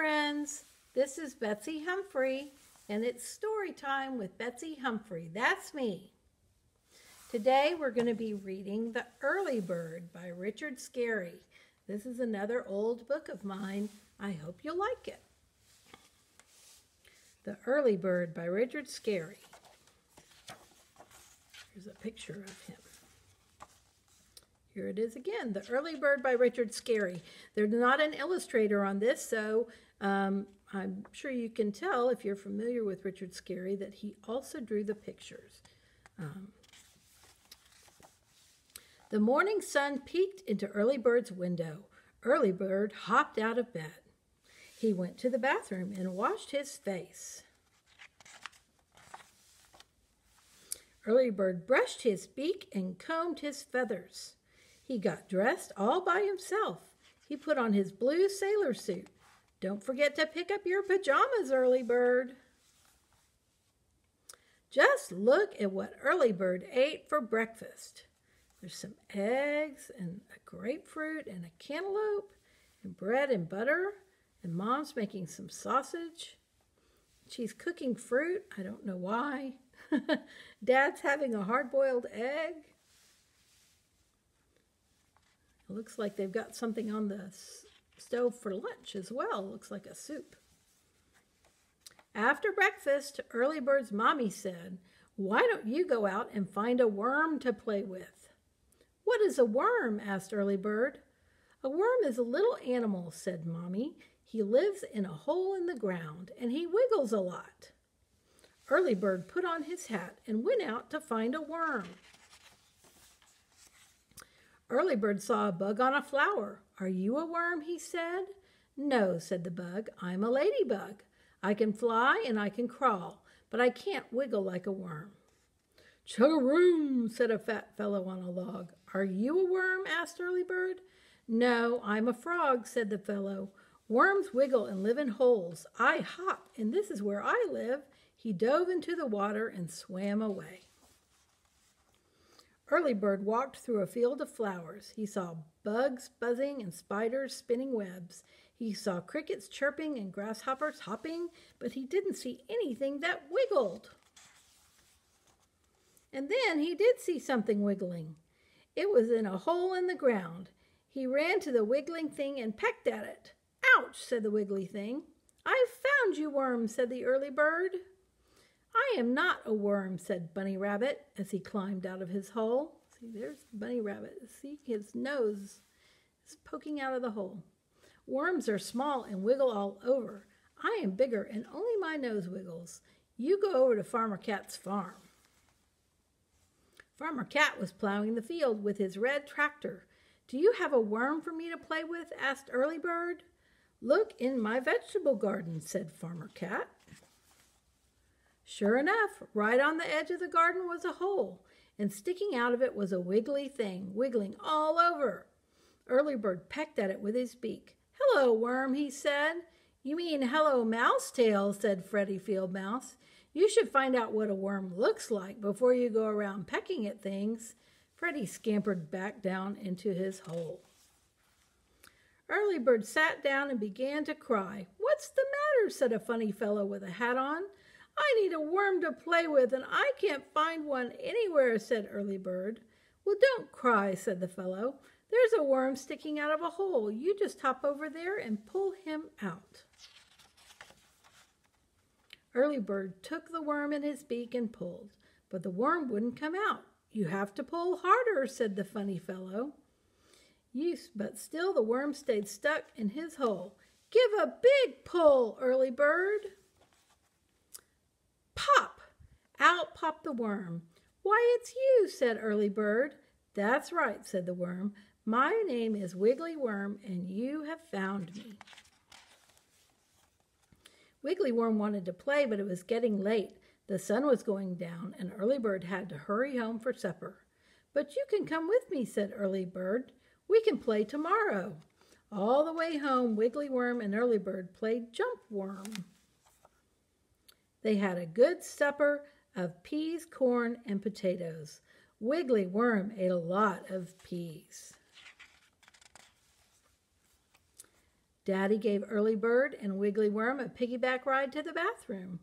friends. This is Betsy Humphrey, and it's story time with Betsy Humphrey. That's me. Today we're going to be reading The Early Bird by Richard Scarry. This is another old book of mine. I hope you'll like it. The Early Bird by Richard Scarry. Here's a picture of him. Here it is again, The Early Bird by Richard Scarry. There's not an illustrator on this, so um, I'm sure you can tell if you're familiar with Richard Scarry that he also drew the pictures. Um, the morning sun peeked into Early Bird's window. Early Bird hopped out of bed. He went to the bathroom and washed his face. Early Bird brushed his beak and combed his feathers. He got dressed all by himself. He put on his blue sailor suit. Don't forget to pick up your pajamas, Early Bird. Just look at what Early Bird ate for breakfast. There's some eggs and a grapefruit and a cantaloupe and bread and butter. And Mom's making some sausage. She's cooking fruit. I don't know why. Dad's having a hard boiled egg. It looks like they've got something on the stove for lunch as well. Looks like a soup. After breakfast, Early Bird's mommy said, Why don't you go out and find a worm to play with? What is a worm? asked Early Bird. A worm is a little animal, said Mommy. He lives in a hole in the ground and he wiggles a lot. Early Bird put on his hat and went out to find a worm. Early Bird saw a bug on a flower. Are you a worm? he said. No, said the bug. I'm a ladybug. I can fly and I can crawl, but I can't wiggle like a worm. Chug-a-room, said a fat fellow on a log. Are you a worm? asked Early Bird. No, I'm a frog, said the fellow. Worms wiggle and live in holes. I hop, and this is where I live. He dove into the water and swam away. Early Bird walked through a field of flowers. He saw bugs buzzing and spiders spinning webs. He saw crickets chirping and grasshoppers hopping, but he didn't see anything that wiggled. And then he did see something wiggling. It was in a hole in the ground. He ran to the wiggling thing and pecked at it. Ouch, said the wiggly thing. I've found you, worm, said the early bird. I am not a worm, said Bunny Rabbit as he climbed out of his hole. See, there's Bunny Rabbit. See, his nose is poking out of the hole. Worms are small and wiggle all over. I am bigger and only my nose wiggles. You go over to Farmer Cat's farm. Farmer Cat was plowing the field with his red tractor. Do you have a worm for me to play with? asked Early Bird. Look in my vegetable garden, said Farmer Cat. Sure enough, right on the edge of the garden was a hole, and sticking out of it was a wiggly thing, wiggling all over. Early Bird pecked at it with his beak. Hello, worm, he said. You mean hello, mouse tail, said Freddie Field Mouse. You should find out what a worm looks like before you go around pecking at things. Freddie scampered back down into his hole. Early Bird sat down and began to cry. What's the matter? said a funny fellow with a hat on. I need a worm to play with, and I can't find one anywhere, said Early Bird. Well, don't cry, said the fellow. There's a worm sticking out of a hole. You just hop over there and pull him out. Early Bird took the worm in his beak and pulled, but the worm wouldn't come out. You have to pull harder, said the funny fellow. Yes, but still the worm stayed stuck in his hole. Give a big pull, Early Bird. Out popped the worm. Why, it's you, said Early Bird. That's right, said the worm. My name is Wiggly Worm, and you have found me. Wiggly Worm wanted to play, but it was getting late. The sun was going down, and Early Bird had to hurry home for supper. But you can come with me, said Early Bird. We can play tomorrow. All the way home, Wiggly Worm and Early Bird played Jump Worm. They had a good supper of peas, corn, and potatoes. Wiggly Worm ate a lot of peas. Daddy gave Early Bird and Wiggly Worm a piggyback ride to the bathroom.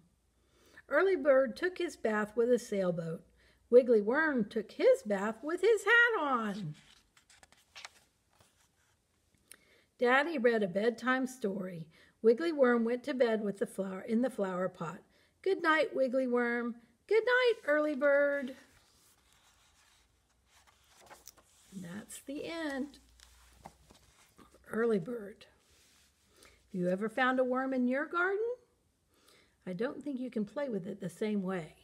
Early Bird took his bath with a sailboat. Wiggly Worm took his bath with his hat on. Daddy read a bedtime story. Wiggly Worm went to bed with the flower in the flower pot. Good night, Wiggly Worm. Good night, Early Bird. And that's the end. Early Bird. Have you ever found a worm in your garden? I don't think you can play with it the same way,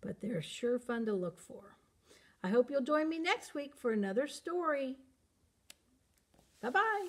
but they're sure fun to look for. I hope you'll join me next week for another story. Bye bye.